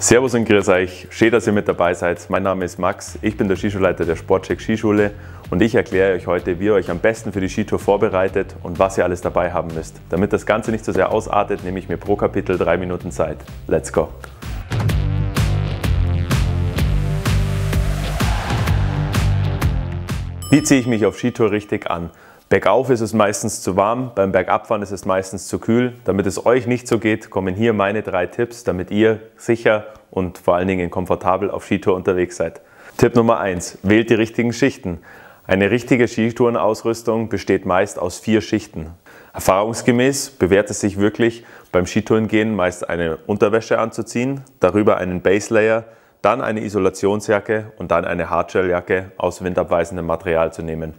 Servus und grüß euch, schön, dass ihr mit dabei seid. Mein Name ist Max, ich bin der Skischulleiter der Sportcheck Skischule und ich erkläre euch heute, wie ihr euch am besten für die Skitour vorbereitet und was ihr alles dabei haben müsst. Damit das Ganze nicht so sehr ausartet, nehme ich mir pro Kapitel drei Minuten Zeit. Let's go! Wie ziehe ich mich auf Skitour richtig an? Bergauf ist es meistens zu warm, beim Bergabfahren ist es meistens zu kühl. Damit es euch nicht so geht, kommen hier meine drei Tipps, damit ihr sicher und vor allen Dingen komfortabel auf Skitour unterwegs seid. Tipp Nummer eins: Wählt die richtigen Schichten. Eine richtige Skitourenausrüstung besteht meist aus vier Schichten. Erfahrungsgemäß bewährt es sich wirklich, beim Skitourengehen meist eine Unterwäsche anzuziehen, darüber einen Base Layer, dann eine Isolationsjacke und dann eine Hardshelljacke aus windabweisendem Material zu nehmen.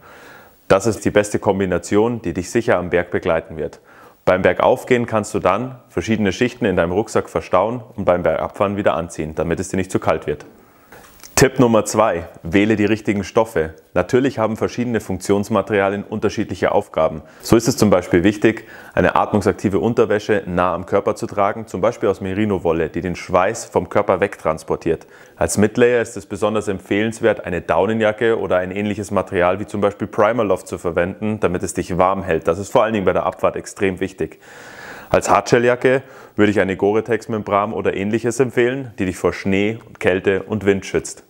Das ist die beste Kombination, die dich sicher am Berg begleiten wird. Beim Bergaufgehen kannst du dann verschiedene Schichten in deinem Rucksack verstauen und beim Bergabfahren wieder anziehen, damit es dir nicht zu kalt wird. Tipp Nummer zwei: Wähle die richtigen Stoffe. Natürlich haben verschiedene Funktionsmaterialien unterschiedliche Aufgaben. So ist es zum Beispiel wichtig, eine atmungsaktive Unterwäsche nah am Körper zu tragen, zum Beispiel aus Merino-Wolle, die den Schweiß vom Körper wegtransportiert. Als Midlayer ist es besonders empfehlenswert, eine Daunenjacke oder ein ähnliches Material wie zum Beispiel Primerloft zu verwenden, damit es dich warm hält. Das ist vor allen Dingen bei der Abfahrt extrem wichtig. Als Hardshelljacke würde ich eine Gore-Tex-Membran oder ähnliches empfehlen, die dich vor Schnee, Kälte und Wind schützt.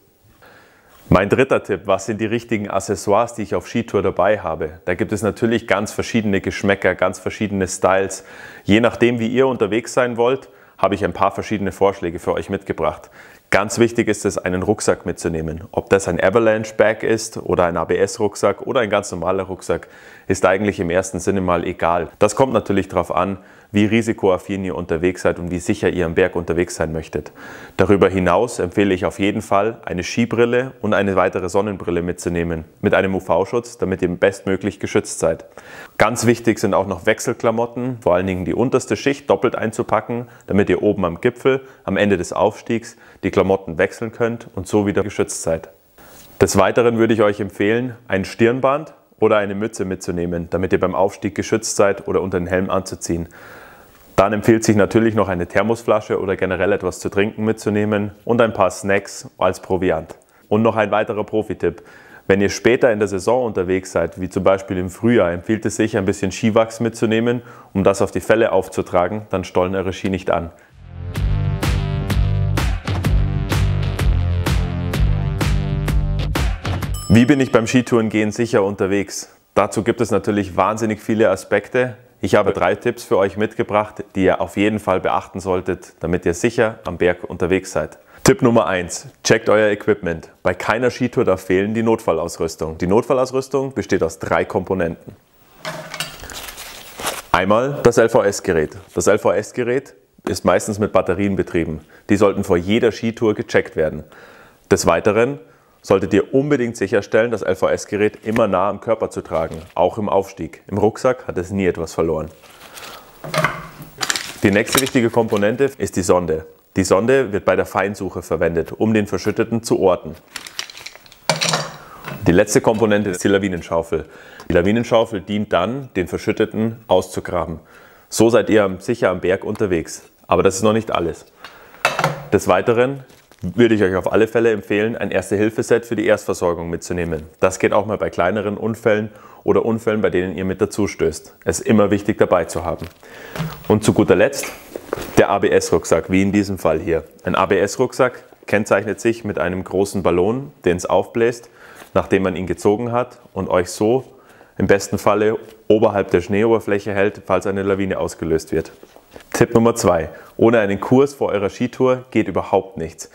Mein dritter Tipp, was sind die richtigen Accessoires, die ich auf Skitour dabei habe? Da gibt es natürlich ganz verschiedene Geschmäcker, ganz verschiedene Styles. Je nachdem, wie ihr unterwegs sein wollt, habe ich ein paar verschiedene Vorschläge für euch mitgebracht. Ganz wichtig ist es, einen Rucksack mitzunehmen. Ob das ein Avalanche Bag ist oder ein ABS-Rucksack oder ein ganz normaler Rucksack, ist eigentlich im ersten Sinne mal egal. Das kommt natürlich darauf an, wie risikoaffin ihr unterwegs seid und wie sicher ihr am Berg unterwegs sein möchtet. Darüber hinaus empfehle ich auf jeden Fall, eine Skibrille und eine weitere Sonnenbrille mitzunehmen, mit einem UV-Schutz, damit ihr bestmöglich geschützt seid. Ganz wichtig sind auch noch Wechselklamotten, vor allen Dingen die unterste Schicht doppelt einzupacken, damit ihr oben am Gipfel, am Ende des Aufstiegs, die Klamotten wechseln könnt und so wieder geschützt seid. Des Weiteren würde ich euch empfehlen, ein Stirnband oder eine Mütze mitzunehmen, damit ihr beim Aufstieg geschützt seid oder unter den Helm anzuziehen. Dann empfiehlt sich natürlich noch eine Thermosflasche oder generell etwas zu trinken mitzunehmen und ein paar Snacks als Proviant. Und noch ein weiterer Profitipp. Wenn ihr später in der Saison unterwegs seid, wie zum Beispiel im Frühjahr, empfiehlt es sich, ein bisschen Skiwachs mitzunehmen, um das auf die Felle aufzutragen, dann stollen eure Ski nicht an. Wie bin ich beim Skitourengehen sicher unterwegs? Dazu gibt es natürlich wahnsinnig viele Aspekte. Ich habe drei Tipps für euch mitgebracht, die ihr auf jeden Fall beachten solltet, damit ihr sicher am Berg unterwegs seid. Tipp Nummer 1. Checkt euer Equipment. Bei keiner Skitour darf fehlen die Notfallausrüstung. Die Notfallausrüstung besteht aus drei Komponenten. Einmal das LVS-Gerät. Das LVS-Gerät ist meistens mit Batterien betrieben. Die sollten vor jeder Skitour gecheckt werden. Des Weiteren solltet ihr unbedingt sicherstellen, das LVS-Gerät immer nah am Körper zu tragen, auch im Aufstieg. Im Rucksack hat es nie etwas verloren. Die nächste wichtige Komponente ist die Sonde. Die Sonde wird bei der Feinsuche verwendet, um den Verschütteten zu orten. Die letzte Komponente ist die Lawinenschaufel. Die Lawinenschaufel dient dann, den Verschütteten auszugraben. So seid ihr sicher am Berg unterwegs. Aber das ist noch nicht alles. Des Weiteren würde ich euch auf alle Fälle empfehlen, ein Erste-Hilfe-Set für die Erstversorgung mitzunehmen. Das geht auch mal bei kleineren Unfällen oder Unfällen, bei denen ihr mit dazu stößt. Es ist immer wichtig dabei zu haben. Und zu guter Letzt der ABS-Rucksack, wie in diesem Fall hier. Ein ABS-Rucksack kennzeichnet sich mit einem großen Ballon, den es aufbläst, nachdem man ihn gezogen hat und euch so im besten Falle oberhalb der Schneeoberfläche hält, falls eine Lawine ausgelöst wird. Tipp Nummer zwei: Ohne einen Kurs vor eurer Skitour geht überhaupt nichts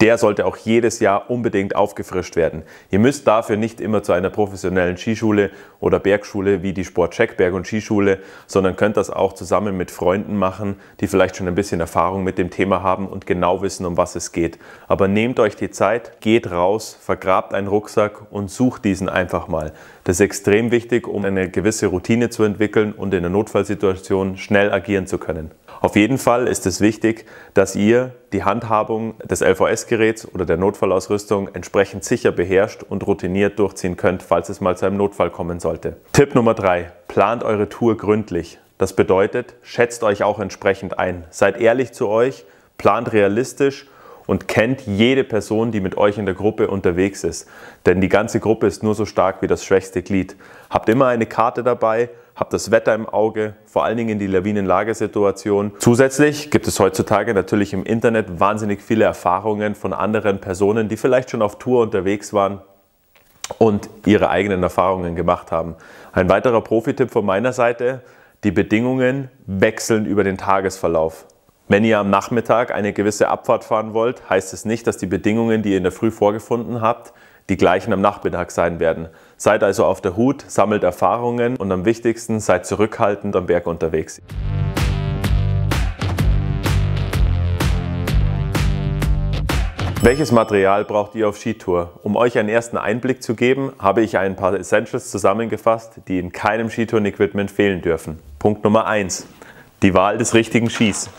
der sollte auch jedes Jahr unbedingt aufgefrischt werden. Ihr müsst dafür nicht immer zu einer professionellen Skischule oder Bergschule wie die Sportcheck Berg- und Skischule, sondern könnt das auch zusammen mit Freunden machen, die vielleicht schon ein bisschen Erfahrung mit dem Thema haben und genau wissen, um was es geht. Aber nehmt euch die Zeit, geht raus, vergrabt einen Rucksack und sucht diesen einfach mal. Das ist extrem wichtig, um eine gewisse Routine zu entwickeln und in einer Notfallsituation schnell agieren zu können. Auf jeden Fall ist es wichtig, dass ihr die Handhabung des LVS-Geräts oder der Notfallausrüstung entsprechend sicher beherrscht und routiniert durchziehen könnt, falls es mal zu einem Notfall kommen sollte. Tipp Nummer drei: Plant eure Tour gründlich. Das bedeutet, schätzt euch auch entsprechend ein. Seid ehrlich zu euch, plant realistisch und kennt jede Person, die mit euch in der Gruppe unterwegs ist. Denn die ganze Gruppe ist nur so stark wie das schwächste Glied. Habt immer eine Karte dabei, habt das Wetter im Auge, vor allen Dingen die Lawinenlagesituation. Zusätzlich gibt es heutzutage natürlich im Internet wahnsinnig viele Erfahrungen von anderen Personen, die vielleicht schon auf Tour unterwegs waren und ihre eigenen Erfahrungen gemacht haben. Ein weiterer Profi-Tipp von meiner Seite, die Bedingungen wechseln über den Tagesverlauf. Wenn ihr am Nachmittag eine gewisse Abfahrt fahren wollt, heißt es nicht, dass die Bedingungen, die ihr in der Früh vorgefunden habt, die gleichen am Nachmittag sein werden. Seid also auf der Hut, sammelt Erfahrungen und am wichtigsten seid zurückhaltend am Berg unterwegs. Welches Material braucht ihr auf Skitour? Um euch einen ersten Einblick zu geben, habe ich ein paar Essentials zusammengefasst, die in keinem Skitouren-Equipment fehlen dürfen. Punkt Nummer 1. Die Wahl des richtigen Skis.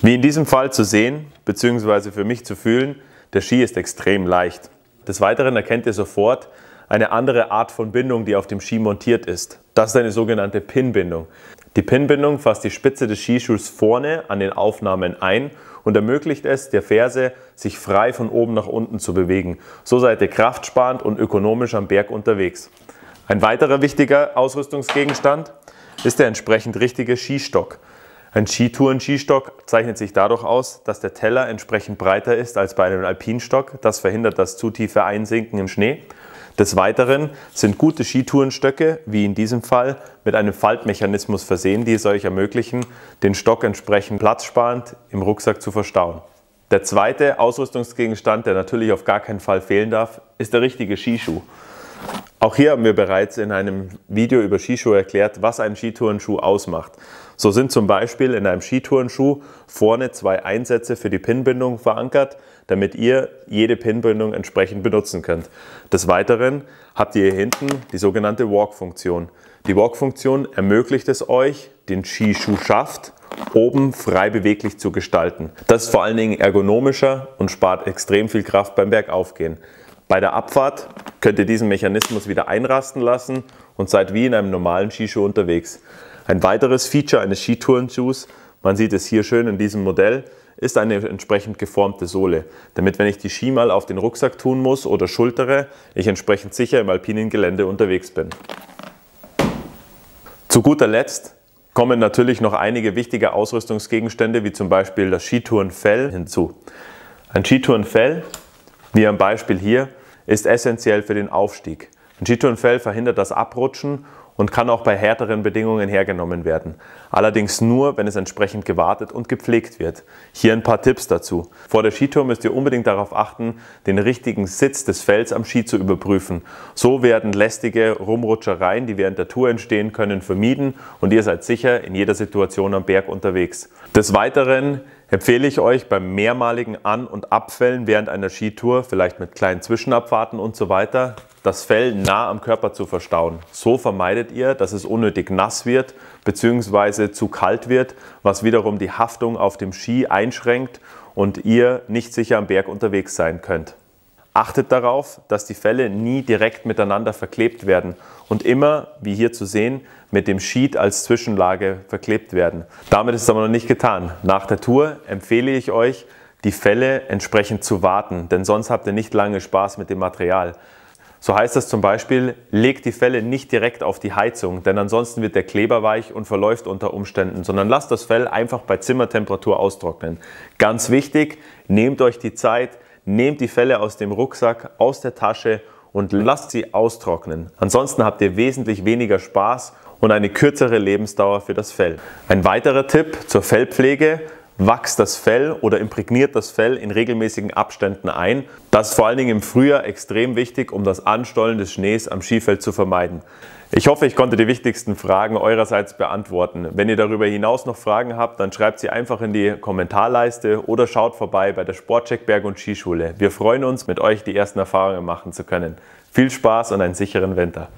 Wie in diesem Fall zu sehen, bzw. für mich zu fühlen, der Ski ist extrem leicht. Des Weiteren erkennt ihr sofort eine andere Art von Bindung, die auf dem Ski montiert ist. Das ist eine sogenannte Pin-Bindung. Die Pin-Bindung fasst die Spitze des Skischuhs vorne an den Aufnahmen ein und ermöglicht es der Ferse, sich frei von oben nach unten zu bewegen. So seid ihr kraftsparend und ökonomisch am Berg unterwegs. Ein weiterer wichtiger Ausrüstungsgegenstand ist der entsprechend richtige Skistock. Ein Skitouren-Skistock zeichnet sich dadurch aus, dass der Teller entsprechend breiter ist als bei einem Alpinstock. Das verhindert das zu tiefe Einsinken im Schnee. Des Weiteren sind gute Skitourenstöcke, wie in diesem Fall, mit einem Faltmechanismus versehen, die es euch ermöglichen, den Stock entsprechend platzsparend im Rucksack zu verstauen. Der zweite Ausrüstungsgegenstand, der natürlich auf gar keinen Fall fehlen darf, ist der richtige Skischuh. Auch hier haben wir bereits in einem Video über Skischuhe erklärt, was ein Skitourenschuh ausmacht. So sind zum Beispiel in einem Skitourenschuh vorne zwei Einsätze für die Pinbindung verankert, damit ihr jede Pinbindung entsprechend benutzen könnt. Des Weiteren habt ihr hier hinten die sogenannte Walk-Funktion. Die Walk-Funktion ermöglicht es euch, den Skischuhschaft oben frei beweglich zu gestalten. Das ist vor allen Dingen ergonomischer und spart extrem viel Kraft beim Bergaufgehen. Bei der Abfahrt könnt ihr diesen Mechanismus wieder einrasten lassen und seid wie in einem normalen Skischuh unterwegs. Ein weiteres Feature eines Skitourenschuhs, man sieht es hier schön in diesem Modell, ist eine entsprechend geformte Sohle, damit wenn ich die Ski mal auf den Rucksack tun muss oder schultere, ich entsprechend sicher im alpinen Gelände unterwegs bin. Zu guter Letzt kommen natürlich noch einige wichtige Ausrüstungsgegenstände, wie zum Beispiel das Skitourenfell hinzu. Ein Skitourenfell, wie am Beispiel hier, ist essentiell für den Aufstieg. Ein Skitourenfell verhindert das Abrutschen und kann auch bei härteren Bedingungen hergenommen werden. Allerdings nur, wenn es entsprechend gewartet und gepflegt wird. Hier ein paar Tipps dazu. Vor der Skitour müsst ihr unbedingt darauf achten, den richtigen Sitz des Fells am Ski zu überprüfen. So werden lästige Rumrutschereien, die während der Tour entstehen können, vermieden und ihr seid sicher in jeder Situation am Berg unterwegs. Des Weiteren empfehle ich euch beim mehrmaligen An- und Abfällen während einer Skitour, vielleicht mit kleinen Zwischenabfahrten und so weiter, das Fell nah am Körper zu verstauen. So vermeidet ihr, dass es unnötig nass wird bzw. zu kalt wird, was wiederum die Haftung auf dem Ski einschränkt und ihr nicht sicher am Berg unterwegs sein könnt. Achtet darauf, dass die Felle nie direkt miteinander verklebt werden und immer, wie hier zu sehen, mit dem Sheet als Zwischenlage verklebt werden. Damit ist es aber noch nicht getan. Nach der Tour empfehle ich euch, die Felle entsprechend zu warten, denn sonst habt ihr nicht lange Spaß mit dem Material. So heißt das zum Beispiel, legt die Felle nicht direkt auf die Heizung, denn ansonsten wird der Kleber weich und verläuft unter Umständen, sondern lasst das Fell einfach bei Zimmertemperatur austrocknen. Ganz wichtig, nehmt euch die Zeit, nehmt die Felle aus dem Rucksack, aus der Tasche und lasst sie austrocknen. Ansonsten habt ihr wesentlich weniger Spaß und eine kürzere Lebensdauer für das Fell. Ein weiterer Tipp zur Fellpflege, wachst das Fell oder imprägniert das Fell in regelmäßigen Abständen ein. Das ist vor allen Dingen im Frühjahr extrem wichtig, um das Anstollen des Schnees am Skifeld zu vermeiden. Ich hoffe, ich konnte die wichtigsten Fragen eurerseits beantworten. Wenn ihr darüber hinaus noch Fragen habt, dann schreibt sie einfach in die Kommentarleiste oder schaut vorbei bei der Sportcheck Berg und Skischule. Wir freuen uns, mit euch die ersten Erfahrungen machen zu können. Viel Spaß und einen sicheren Winter.